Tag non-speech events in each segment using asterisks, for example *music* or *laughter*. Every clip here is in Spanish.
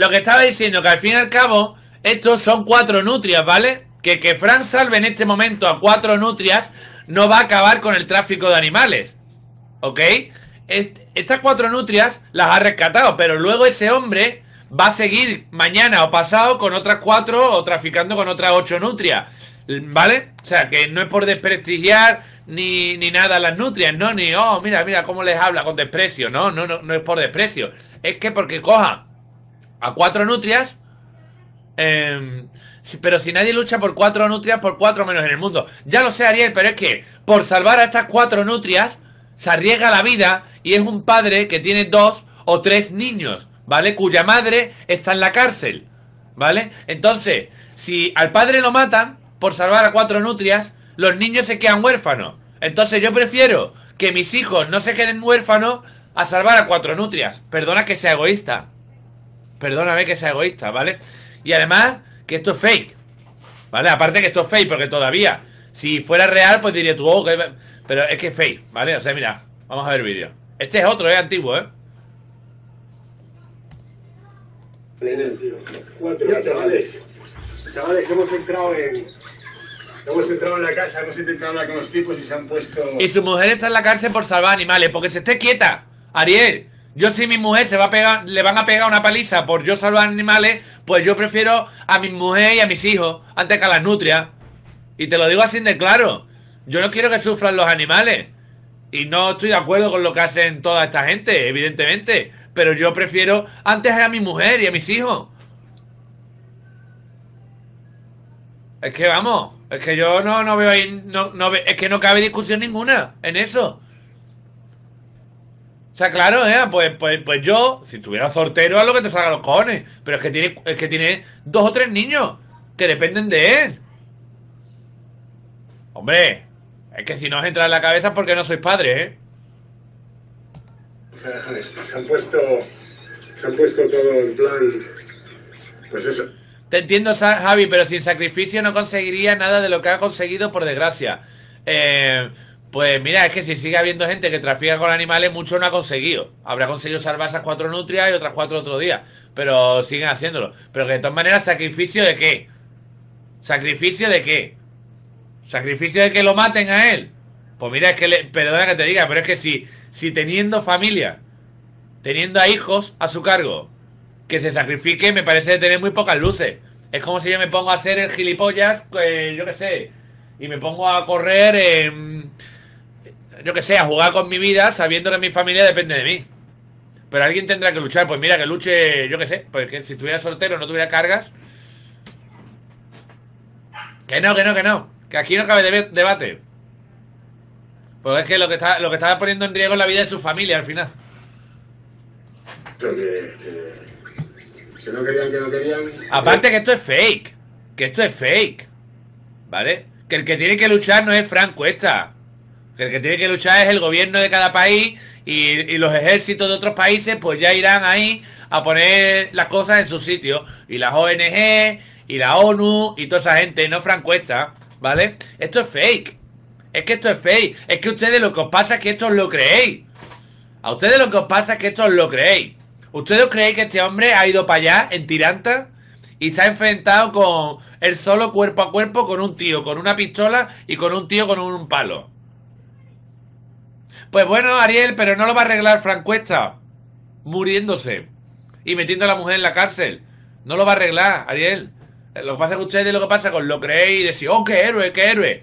lo que estaba diciendo, que al fin y al cabo, estos son cuatro nutrias, ¿vale? Que que Fran salve en este momento a cuatro nutrias no va a acabar con el tráfico de animales. ¿Ok? estas cuatro nutrias las ha rescatado, pero luego ese hombre va a seguir mañana o pasado con otras cuatro o traficando con otras ocho nutrias. ¿Vale? O sea, que no es por desprestigiar ni, ni nada las nutrias, no, ni, oh, mira, mira cómo les habla con desprecio, no, no, no, no es por desprecio. Es que porque coja a cuatro nutrias, em, pero si nadie lucha por cuatro nutrias, por cuatro menos en el mundo. Ya lo sé, Ariel, pero es que por salvar a estas cuatro nutrias, se arriesga la vida y es un padre que tiene dos o tres niños, ¿vale? Cuya madre está en la cárcel, ¿vale? Entonces, si al padre lo matan por salvar a cuatro nutrias, los niños se quedan huérfanos. Entonces yo prefiero que mis hijos no se queden huérfanos a salvar a cuatro nutrias. Perdona que sea egoísta. Perdóname que sea egoísta, ¿vale? Y además, que esto es fake. ¿Vale? Aparte que esto es fake, porque todavía, si fuera real, pues diría tú, oh, pero es que es fake, ¿vale? O sea, mira, vamos a ver el vídeo. Este es otro, es antiguo, ¿eh? chavales. Chavales, hemos entrado en... Hemos entrado en la casa, hemos intentado hablar con los tipos y se han puesto... Y su mujer está en la cárcel por salvar animales, porque se esté quieta. Ariel, yo si mi mujer se va a pegar, le van a pegar una paliza por yo salvar animales, pues yo prefiero a mi mujer y a mis hijos antes que a las nutrias. Y te lo digo así de claro. Yo no quiero que sufran los animales. Y no estoy de acuerdo con lo que hacen toda esta gente, evidentemente. Pero yo prefiero antes a mi mujer y a mis hijos. Es que vamos, es que yo no, no veo ahí, no, no, es que no cabe discusión ninguna en eso sea, claro, ¿eh? pues, pues, pues yo, si tuviera sortero, a lo que te salga los cojones. Pero es que tiene, es que tiene dos o tres niños que dependen de él. Hombre, es que si no os entra en la cabeza porque no sois padres, ¿eh? Se han puesto. Se han puesto todo en plan. Pues eso. Te entiendo, Javi, pero sin sacrificio no conseguiría nada de lo que ha conseguido, por desgracia. Eh, pues mira, es que si sigue habiendo gente que trafica con animales, mucho no ha conseguido. Habrá conseguido salvar esas cuatro nutrias y otras cuatro otro día. Pero siguen haciéndolo. Pero que de todas maneras, ¿sacrificio de qué? ¿Sacrificio de qué? ¿Sacrificio de que lo maten a él? Pues mira, es que le, perdona que te diga, pero es que si, si teniendo familia, teniendo a hijos a su cargo, que se sacrifique, me parece tener muy pocas luces. Es como si yo me pongo a hacer el gilipollas, pues, yo qué sé, y me pongo a correr en yo que sé, a jugar con mi vida sabiendo que mi familia depende de mí. Pero alguien tendrá que luchar. Pues mira, que luche, yo que sé, porque si estuviera soltero no tuviera cargas. Que no, que no, que no. Que aquí no cabe debate. Pues es que lo que está, lo que estaba poniendo en riesgo es la vida de su familia al final. Que, no querían, que no querían. Aparte que esto es fake. Que esto es fake. ¿Vale? Que el que tiene que luchar no es Franco esta el que tiene que luchar es el gobierno de cada país y, los ejércitos de otros países pues ya irán ahí a poner las cosas en su sitio. Y las ONG y la ONU y toda esa gente, no francuesta, ¿vale? Esto es fake. Es que esto es fake. Es que ustedes lo que os pasa es que esto os lo creéis. A ustedes lo que os pasa es que esto os lo creéis. ¿Ustedes creéis que este hombre ha ido para allá en tiranta? Y se ha enfrentado con el solo cuerpo a cuerpo con un tío, con una pistola y con un tío con un palo. Pues bueno, Ariel, pero no lo va a arreglar Francuesta. Muriéndose. Y metiendo a la mujer en la cárcel. No lo va a arreglar, Ariel. Lo que pasa es que ustedes lo que pasa con lo creéis y decís, oh, qué héroe, qué héroe.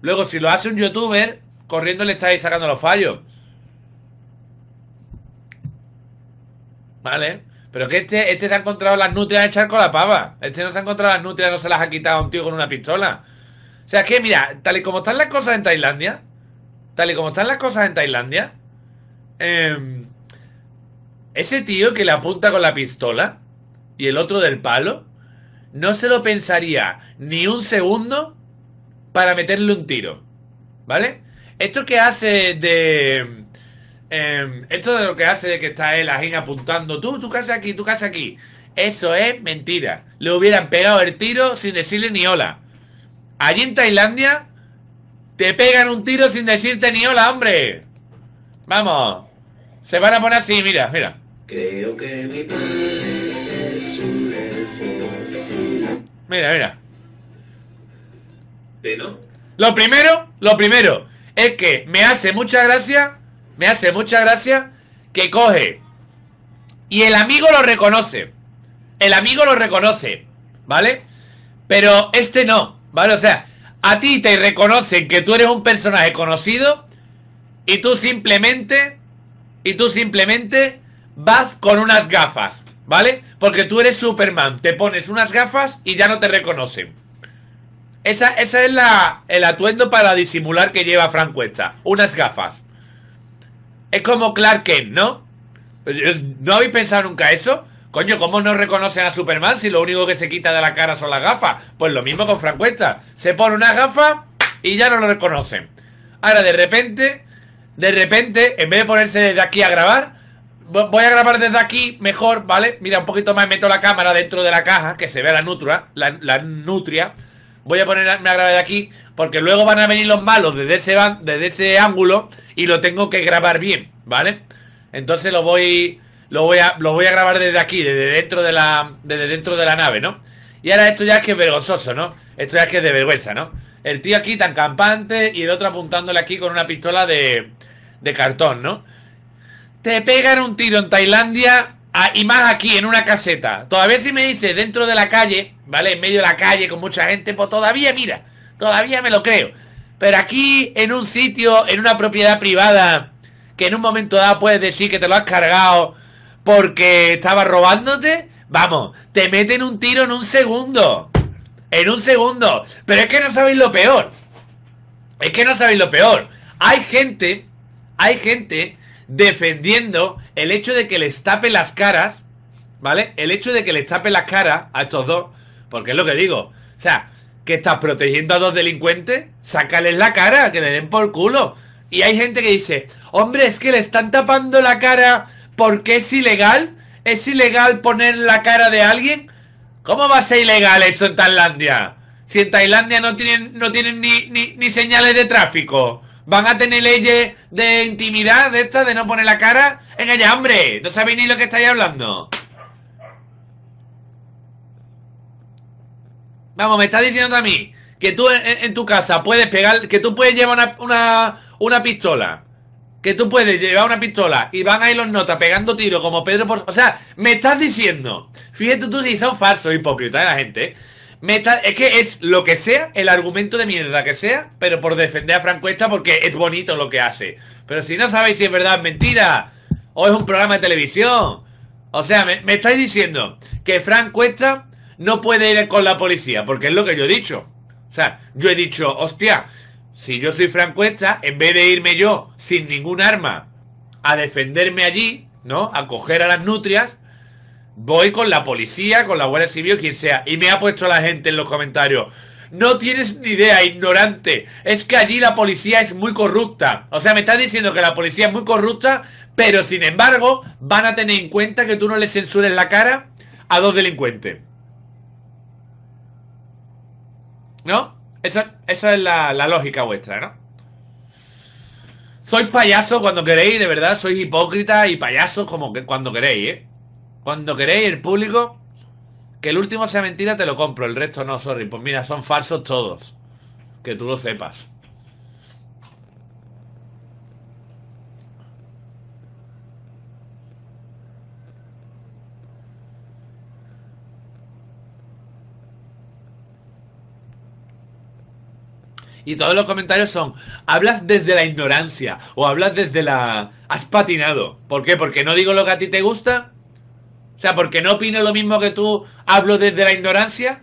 Luego, si lo hace un youtuber, corriendo le estáis sacando los fallos. Vale. Pero que este, este se ha encontrado las nutrias de echar con la pava. Este no se ha encontrado las nutrias, no se las ha quitado un tío con una pistola. O sea, es que mira, tal y como están las cosas en Tailandia, tal y como están las cosas en Tailandia, em, ese tío que le apunta con la pistola y el otro del palo, no se lo pensaría ni un segundo para meterle un tiro. ¿Vale? Esto que hace de... Em, esto de lo que hace de que está él ahí apuntando, tú, tu casa aquí, tu casa aquí. Eso es mentira. Le hubieran pegado el tiro sin decirle ni hola. Allí en Tailandia te pegan un tiro sin decirte ni hola, hombre. Vamos. Se van a poner así, mira, mira. Creo que mi padre es Mira, mira. ¿De no? Lo primero, lo primero, es que me hace mucha gracia, me hace mucha gracia que coge y el amigo lo reconoce. El amigo lo reconoce, ¿vale? Pero este no, ¿vale? O sea, a ti te reconocen que tú eres un personaje conocido y tú simplemente, y tú simplemente vas con unas gafas, ¿vale? Porque tú eres Superman, te pones unas gafas y ya no te reconocen. Esa, esa es la, el atuendo para disimular que lleva Frank Cuesta, unas gafas. Es como Clark Kent, ¿no? ¿No habéis pensado nunca eso? Coño, ¿cómo no reconocen a Superman si lo único que se quita de la cara son las gafas? Pues lo mismo con Frank Cuesta. Se pone unas gafas y ya no lo reconocen. Ahora, de repente, de repente, en vez de ponerse desde aquí a grabar, voy a grabar desde aquí mejor, ¿vale? Mira, un poquito más meto la cámara dentro de la caja, que se vea la nutria, la, nutria. Voy a ponerme a grabar de aquí, porque luego van a venir los malos desde ese ángulo y lo tengo que grabar bien, ¿vale? Entonces lo voy, lo voy a, lo voy a grabar desde aquí, desde dentro de la, desde dentro de la nave, ¿no? Y ahora esto ya es que es vergonzoso, ¿no? Esto ya es que es de vergüenza, ¿no? El tío aquí tan campante y el otro apuntándole aquí con una pistola de, de cartón, ¿no? Te pegan un tiro en Tailandia y más aquí, en una caseta. Todavía si me dice dentro de la calle, ¿vale? En medio de la calle con mucha gente, pues todavía, mira, todavía me lo creo. Pero aquí, en un sitio, en una propiedad privada, que en un momento dado puedes decir que te lo has cargado porque estaba robándote, vamos, te meten un tiro en un segundo. En un segundo. Pero es que no sabéis lo peor. Es que no sabéis lo peor. Hay gente, hay gente defendiendo el hecho de que les tape las caras, ¿vale? El hecho de que les tape las caras a estos dos, porque es lo que digo. O sea, que estás protegiendo a dos delincuentes, sácales la cara, que le den por culo. Y hay gente que dice, hombre, es que le están tapando la cara porque es ilegal. ¿Es ilegal poner la cara de alguien? ¿Cómo va a ser ilegal eso en Tailandia? Si en Tailandia no tienen, no tienen ni, ni, señales de tráfico. ¿Van a tener leyes de intimidad de estas, de no poner la cara? En ella, hombre, no sabéis ni lo que estáis hablando. Vamos, me estás diciendo a mí que tú en, tu casa puedes pegar, que tú puedes llevar una, una, pistola. Que tú puedes llevar una pistola y van ahí los notas pegando tiros como Pedro por... O sea, me estás diciendo, fíjate tú si son falsos, hipócritas de la gente, es que es lo que sea, el argumento de mierda que sea, pero por defender a Frank Cuesta porque es bonito lo que hace. Pero si no sabéis si es verdad, mentira, o es un programa de televisión. O sea, me, estáis diciendo que Frank Cuesta no puede ir con la policía, porque es lo que yo he dicho. O sea, yo he dicho, hostia, si yo soy Frank Cuesta, en vez de irme yo sin ningún arma a defenderme allí, ¿no? A coger a las nutrias, voy con la policía, con la Guardia Civil, quien sea. Y me ha puesto la gente en los comentarios. No tienes ni idea, ignorante. Es que allí la policía es muy corrupta. O sea, me estás diciendo que la policía es muy corrupta, pero sin embargo van a tener en cuenta que tú no le censures la cara a dos delincuentes. ¿No? Eso, eso es la, la lógica vuestra, ¿no? Sois payaso cuando queréis, de verdad, sois hipócrita y payasos como que cuando queréis, ¿eh? Cuando queréis, el público, que el último sea mentira, te lo compro. El resto no, sorry. Pues mira, son falsos todos. Que tú lo sepas. Y todos los comentarios son, hablas desde la ignorancia o hablas desde la... Has patinado. ¿Por qué? Porque no digo lo que a ti te gusta o sea, porque no opino lo mismo que tú, hablo desde la ignorancia.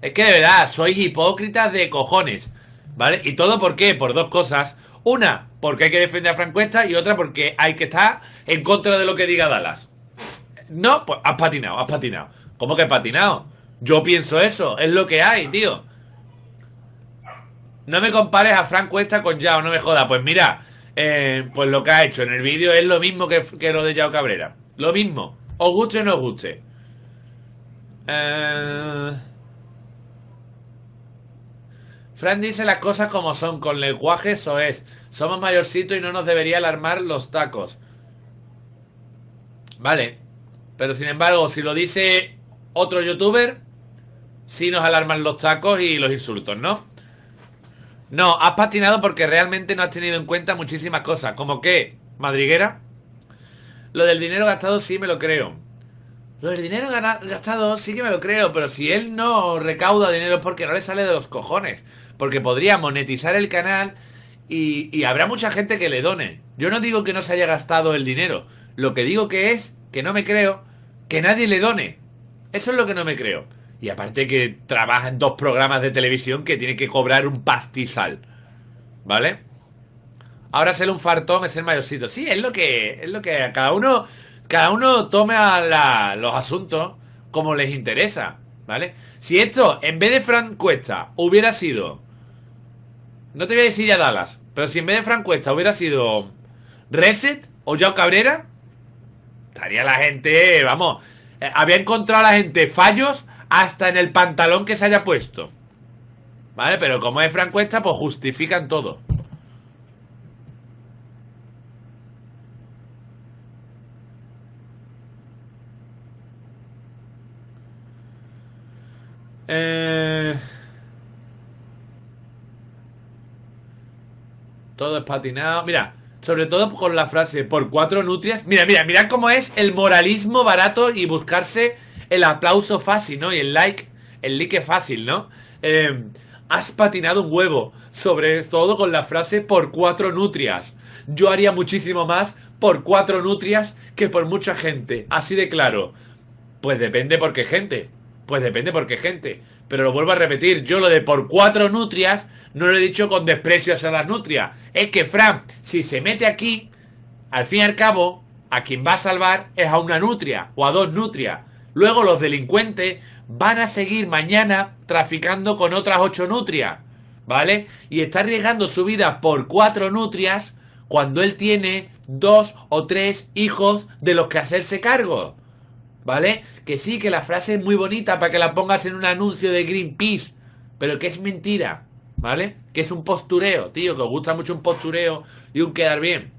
Es que de verdad, sois hipócritas de cojones. ¿Vale? ¿Y todo por qué? Por dos cosas. Una, porque hay que defender a Frank Cuesta y otra porque hay que estar en contra de lo que diga Dallas. No, pues has patinado, has patinado. ¿Cómo que has patinado? Yo pienso eso, es lo que hay, tío. No me compares a Frank Cuesta con Yao, no me joda. Pues mira, eh, pues lo que ha hecho en el vídeo es lo mismo que, lo de Yao Cabrera. Lo mismo. Os guste o no os guste. Eh... Fran dice las cosas como son, con lenguaje eso es. Somos mayorcitos y no nos debería alarmar los tacos. Vale. Pero sin embargo, si lo dice otro youtuber, sí nos alarman los tacos y los insultos, ¿no? No, has patinado porque realmente no has tenido en cuenta muchísimas cosas. Como que, madriguera, lo del dinero gastado sí me lo creo. Lo del dinero gastado sí que me lo creo, pero si él no recauda dinero porque no le sale de los cojones. Porque podría monetizar el canal y, y habrá mucha gente que le done. Yo no digo que no se haya gastado el dinero. Lo que digo que es que no me creo que nadie le done. Eso es lo que no me creo. Y aparte que trabaja en dos programas de televisión que tiene que cobrar un pastizal. ¿Vale? Ahora ser un fartón es el mayorcito. Sí, es lo que. Es lo que cada uno. Cada uno tome los asuntos como les interesa. ¿Vale? Si esto, en vez de Fran Cuesta, hubiera sido. No te voy a decir ya Dallas. Pero si en vez de Fran Cuesta hubiera sido Reset o Joao Cabrera, estaría la gente, vamos, eh, había encontrado a la gente fallos hasta en el pantalón que se haya puesto. ¿Vale? Pero como es francuesta, pues justifican todo. Eh... Todo es patinado. Mira, sobre todo con la frase por cuatro nutrias. Mira, mira, mira cómo es el moralismo barato y buscarse el aplauso fácil, ¿no? Y el like, el like fácil, ¿no? Em, has patinado un huevo, sobre todo con la frase por cuatro nutrias. Yo haría muchísimo más por cuatro nutrias que por mucha gente. Así de claro. Pues depende por qué gente. Pues depende por qué gente. Pero lo vuelvo a repetir, yo lo de por cuatro nutrias no lo he dicho con desprecio hacia las nutrias. Es que Fran, si se mete aquí, al fin y al cabo, a quien va a salvar es a una nutria o a dos nutrias. Luego los delincuentes van a seguir mañana traficando con otras ocho nutrias, ¿vale? Y está arriesgando su vida por cuatro nutrias cuando él tiene dos o tres hijos de los que hacerse cargo, ¿vale? Que sí, que la frase es muy bonita para que la pongas en un anuncio de Greenpeace, pero que es mentira, ¿vale? Que es un postureo, tío, que os gusta mucho un postureo y un quedar bien.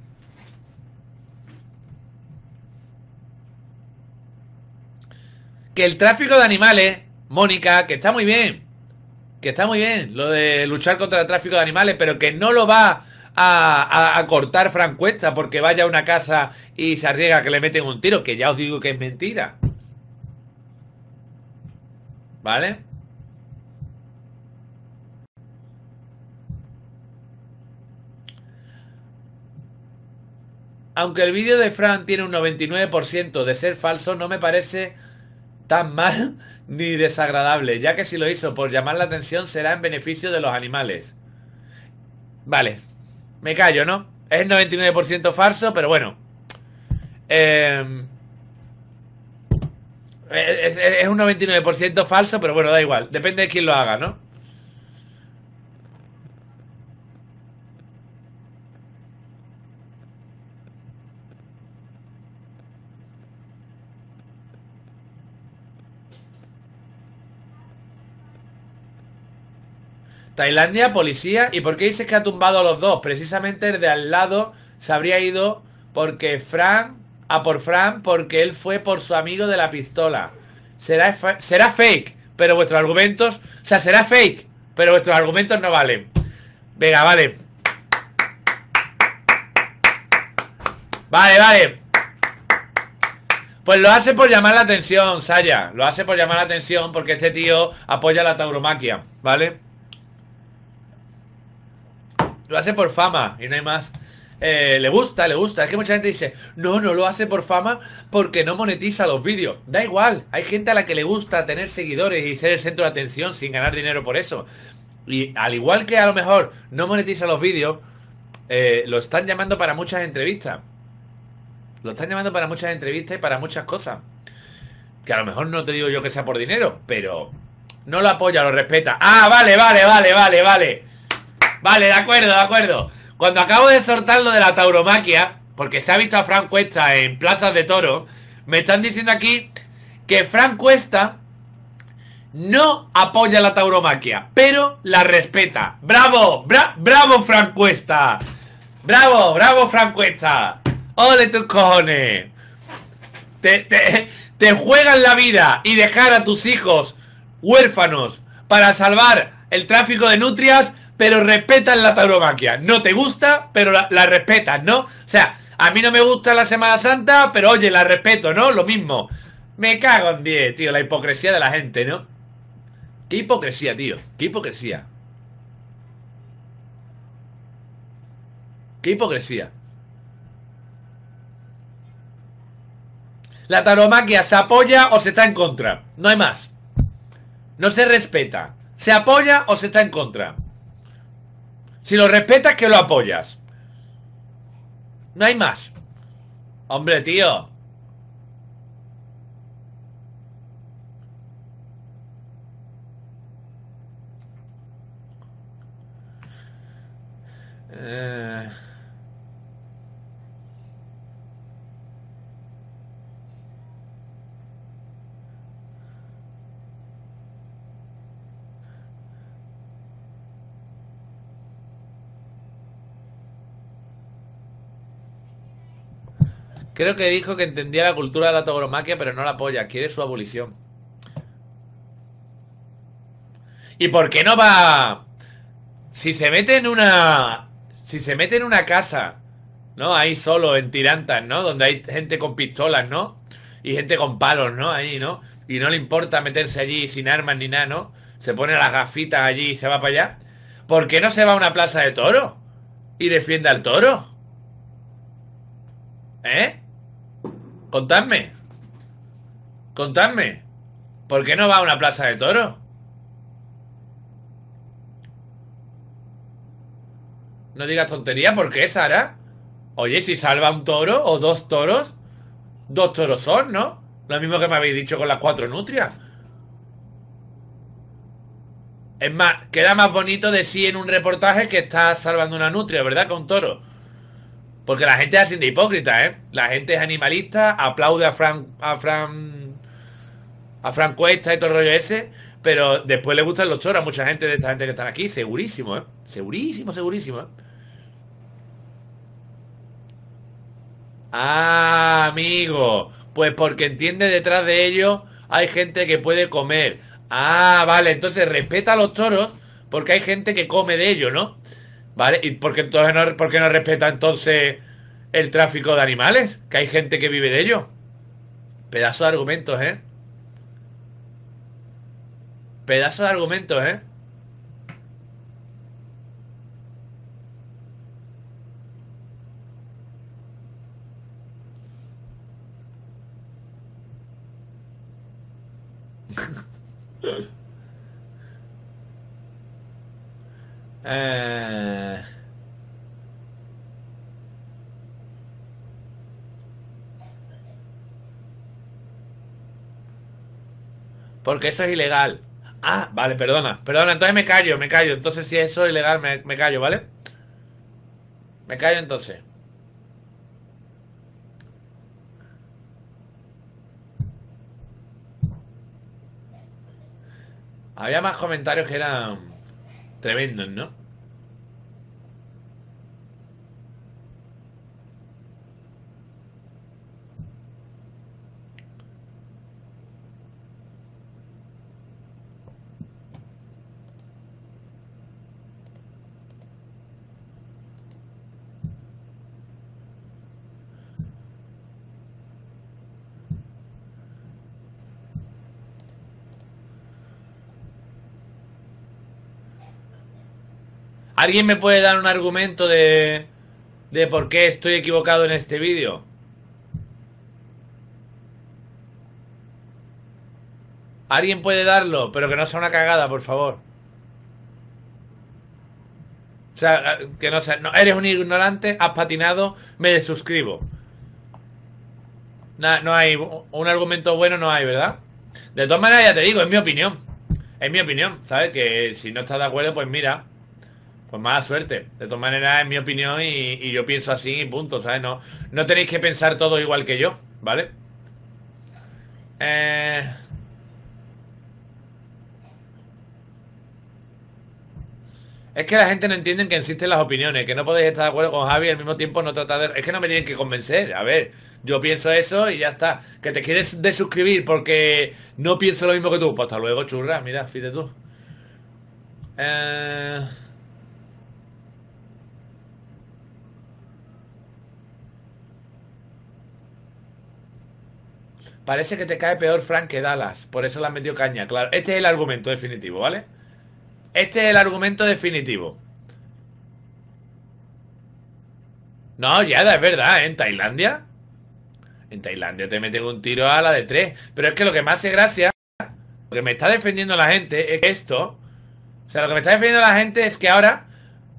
Que el tráfico de animales, Mónica, que está muy bien, que está muy bien lo de luchar contra el tráfico de animales, pero que no lo va a, cortar Francuesta porque vaya a una casa y se arriesga que le meten un tiro, que ya os digo que es mentira. ¿Vale? Aunque el vídeo de Fran tiene un 99% de ser falso, no me parece tan mal ni desagradable, ya que si lo hizo por llamar la atención será en beneficio de los animales. Vale, me callo, ¿no? Es 99% falso, pero bueno. Em, es, un 99% falso, pero bueno, da igual. Depende de quién lo haga, ¿no? Tailandia, policía. ¿Y por qué dices que ha tumbado a los dos? Precisamente el de al lado se habría ido porque Fran, a por Fran, porque él fue por su amigo de la pistola. Será, será fake, pero vuestros argumentos... O sea, será fake, pero vuestros argumentos no valen. Venga, vale. Vale, vale. Pues lo hace por llamar la atención, Saya. Lo hace por llamar la atención porque este tío apoya la tauromaquia, ¿vale? Lo hace por fama y no hay más. Eh, le gusta, le gusta. Es que mucha gente dice, no, no lo hace por fama porque no monetiza los vídeos. Da igual, hay gente a la que le gusta tener seguidores y ser el centro de atención sin ganar dinero por eso. Y al igual que a lo mejor no monetiza los vídeos, eh, lo están llamando para muchas entrevistas. Lo están llamando para muchas entrevistas y para muchas cosas. Que a lo mejor no te digo yo que sea por dinero, pero no lo apoya, lo respeta. Ah, vale, vale, vale, vale, vale. Vale, de acuerdo, de acuerdo. Cuando acabo de soltar lo de la tauromaquia, porque se ha visto a Fran Cuesta en plazas de toro, me están diciendo aquí que Fran Cuesta no apoya la tauromaquia, pero la respeta. ¡Bravo! ¡Bravo, Fran Cuesta! ¡Bravo! ¡Bravo, Fran Cuesta! ¡Ole tus cojones! Te, te juegan la vida y dejar a tus hijos huérfanos para salvar el tráfico de nutrias, pero respetan la tauromaquia. No te gusta, pero la, la respetas, ¿no? O sea, a mí no me gusta la Semana Santa, pero oye, la respeto, ¿no? Lo mismo. Me cago en 10, tío, la hipocresía de la gente, ¿no? Qué hipocresía, tío. Qué hipocresía. Qué hipocresía. La taromaquia se apoya o se está en contra. No hay más. No se respeta. ¿Se apoya o se está en contra? Si lo respetas, que lo apoyas. No hay más. Hombre, tío. Eh... Creo que dijo que entendía la cultura de la tauromaquia, pero no la apoya. Quiere su abolición. ¿Y por qué no va...? Si se mete en una... Si se mete en una casa, ¿no? Ahí solo, en tirantas, ¿no? Donde hay gente con pistolas, ¿no? Y gente con palos, ¿no? Ahí, ¿no? Y no le importa meterse allí sin armas ni nada, ¿no? Se pone las gafitas allí y se va para allá. ¿Por qué no se va a una plaza de toro? Y defiende al toro. ¿Eh? Contadme. Contadme. ¿Por qué no va a una plaza de toro? No digas tontería, ¿por qué, Sara? Oye, si salva un toro o dos toros, dos toros son, ¿no? Lo mismo que me habéis dicho con las cuatro nutrias. Es más, queda más bonito de sí en un reportaje que está salvando una nutria, ¿verdad? Con toro. Porque la gente es así de hipócrita, ¿eh? La gente es animalista, aplaude a Fran, a Fran, a Fran Cuesta y todo el rollo ese, pero después le gustan los toros a mucha gente de esta gente que están aquí, segurísimo, ¿eh? Segurísimo, segurísimo, ¿eh? Ah, amigo, pues porque entiende detrás de ello hay gente que puede comer. Ah, vale, entonces respeta a los toros porque hay gente que come de ellos, ¿no? ¿Vale? ¿Y por qué, entonces no, por qué no respeta entonces el tráfico de animales? Que hay gente que vive de ello. Pedazo de argumentos, ¿eh? Pedazo de argumentos, ¿eh? *laughs* Eh, Porque eso es ilegal. Ah, vale, perdona. Perdona, entonces me callo, me callo. Entonces si eso es ilegal, me, me callo, ¿vale? Me callo entonces. Había más comentarios que eran tremendos, ¿no? ¿Alguien me puede dar un argumento de, de por qué estoy equivocado en este vídeo? ¿Alguien puede darlo? Pero que no sea una cagada, por favor. O sea, que no sea... No, eres un ignorante, has patinado, me desuscribo. No, no hay... Un argumento bueno no hay, ¿verdad? De todas maneras, ya te digo, es mi opinión. Es mi opinión, ¿sabes? Que si no estás de acuerdo, pues mira, pues mala suerte. De todas maneras, es mi opinión y, yo pienso así y punto, ¿sabes? No, no tenéis que pensar todo igual que yo, ¿vale? Eh... Es que la gente no entiende que existen las opiniones, que no podéis estar de acuerdo con Javi y al mismo tiempo no tratar de... Es que no me tienen que convencer. A ver, Yo pienso eso y ya está. Que te quieres desuscribir porque no pienso lo mismo que tú. Pues hasta luego, churra. Mira, fíjate tú. Eh... Parece que te cae peor Frank que Dallas. Por eso le han metido caña. Claro, este es el argumento definitivo, ¿vale? Este es el argumento definitivo. No, ya es verdad, ¿eh? En Tailandia. En Tailandia te meten un tiro a la de tres. Pero es que lo que más hace gracia, lo que me está defendiendo la gente es que esto. O sea, lo que me está defendiendo la gente es que ahora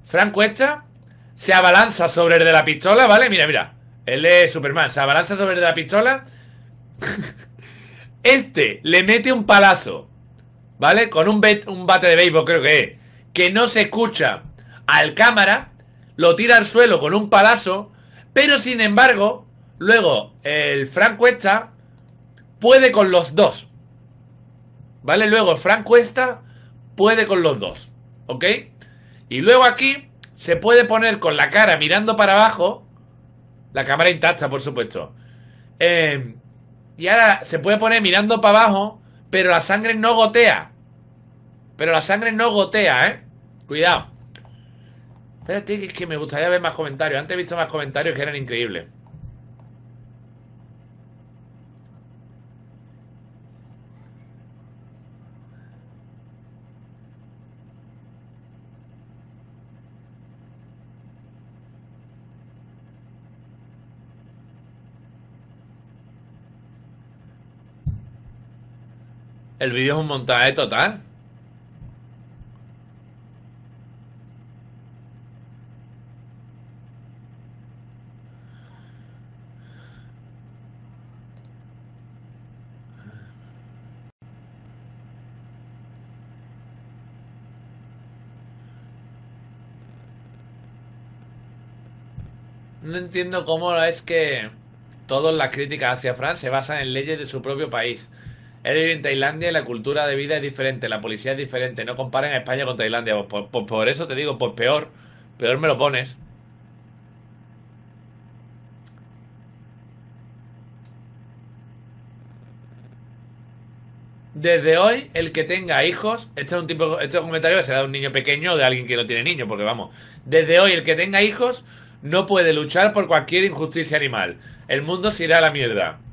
Frank Cuesta se abalanza sobre el de la pistola, ¿vale? Mira, mira. Él es Superman. Se abalanza sobre el de la pistola *laughs* este le mete un palazo, ¿vale? Con un, bate de béisbol, creo que es. Que no se escucha al cámara, lo tira al suelo con un palazo, pero sin embargo, luego el Frank Cuesta puede con los dos. ¿Vale? Luego Frank Cuesta puede con los dos. ¿Ok? Y luego aquí se puede poner con la cara mirando para abajo. La cámara intacta, por supuesto. Eh, y ahora se puede poner mirando para abajo, pero la sangre no gotea. Pero la sangre no gotea, ¿eh? Cuidado. Espérate, es que me gustaría ver más comentarios. Antes he visto más comentarios que eran increíbles. El vídeo es un montaje total. No entiendo cómo es que todas las críticas hacia Fran se basan en leyes de su propio país. Él vive en Tailandia y la cultura de vida es diferente, la policía es diferente. No comparen España con Tailandia. Pues, pues, por eso te digo, pues peor. Peor me lo pones. Desde hoy, el que tenga hijos, este es un tipo, este es un comentario que se da de un niño pequeño o de alguien que no tiene niños, porque vamos, desde hoy el que tenga hijos no puede luchar por cualquier injusticia animal. El mundo se irá a la mierda.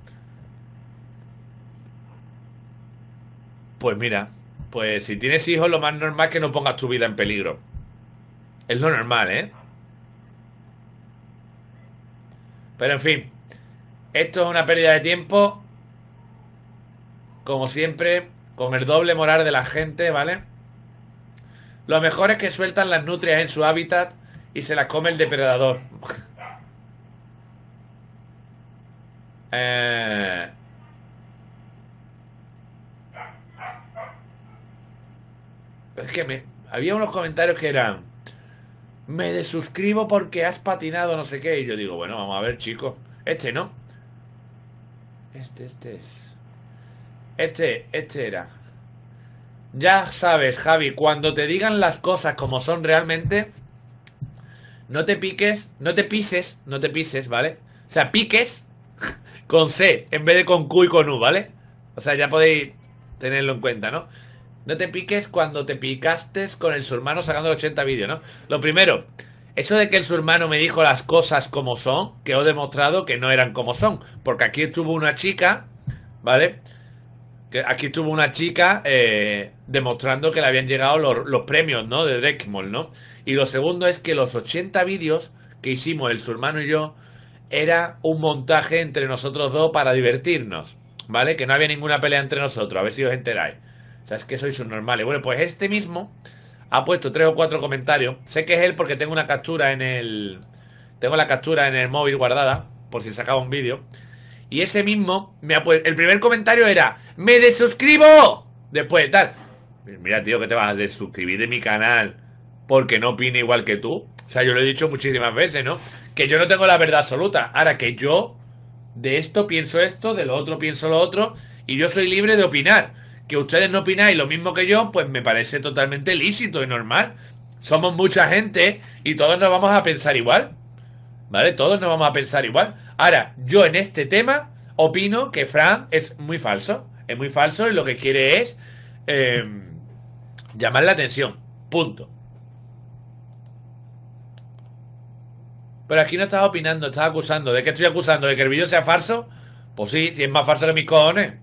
Pues mira, pues si tienes hijos lo más normal es que no pongas tu vida en peligro. Es lo normal, ¿eh? Pero en fin, esto es una pérdida de tiempo. Como siempre, con el doble moral de la gente, ¿vale? Lo mejor es que sueltan las nutrias en su hábitat y se las come el depredador. *laughs* eh... Es que me... Había unos comentarios que eran... Me desuscribo porque has patinado no sé qué. Y yo digo, bueno, vamos a ver, chicos. Este, ¿no? Este, este es... Este, este era. Ya sabes, Javi, cuando te digan las cosas como son realmente, no te piques, no te pises, no te pises, ¿vale? O sea, piques con C en vez de con Q y con U, ¿vale? O sea, ya podéis tenerlo en cuenta, ¿no? No te piques cuando te picaste con el surmano sacando el 80 vídeos, ¿no? Lo primero, eso de que el surmano me dijo las cosas como son, que he demostrado que no eran como son. Porque aquí estuvo una chica, ¿vale? Que aquí estuvo una chica eh, demostrando que le habían llegado los, premios, ¿no? De Deckmall, ¿no? Y lo segundo es que los 80 vídeos que hicimos el surmano y yo era un montaje entre nosotros dos para divertirnos, ¿vale? Que no había ninguna pelea entre nosotros, a ver si os enteráis. Sea, es que sois un normal. bueno, pues este mismo ha puesto tres o cuatro comentarios. Sé que es él porque tengo una captura en el... Tengo la captura en el móvil guardada, por si sacaba un vídeo. Y ese mismo me ha puesto... El primer comentario era, ¡Me desuscribo! Después, tal. Mira, tío, que te vas a desuscribir de mi canal porque no opine igual que tú. O sea, yo lo he dicho muchísimas veces, ¿no? Que yo no tengo la verdad absoluta. Ahora que yo de esto pienso esto, de lo otro pienso lo otro, y yo soy libre de opinar que ustedes no opináis lo mismo que yo, pues me parece totalmente lícito y normal. Somos mucha gente y todos nos vamos a pensar igual. ¿Vale? Todos nos vamos a pensar igual. Ahora, yo en este tema opino que Fran es muy falso. Es muy falso y lo que quiere es eh, llamar la atención. Punto. Pero aquí no estás opinando, estás acusando. ¿De qué estoy acusando? ¿De que el vídeo sea falso? Pues sí, si es más falso que mis cojones.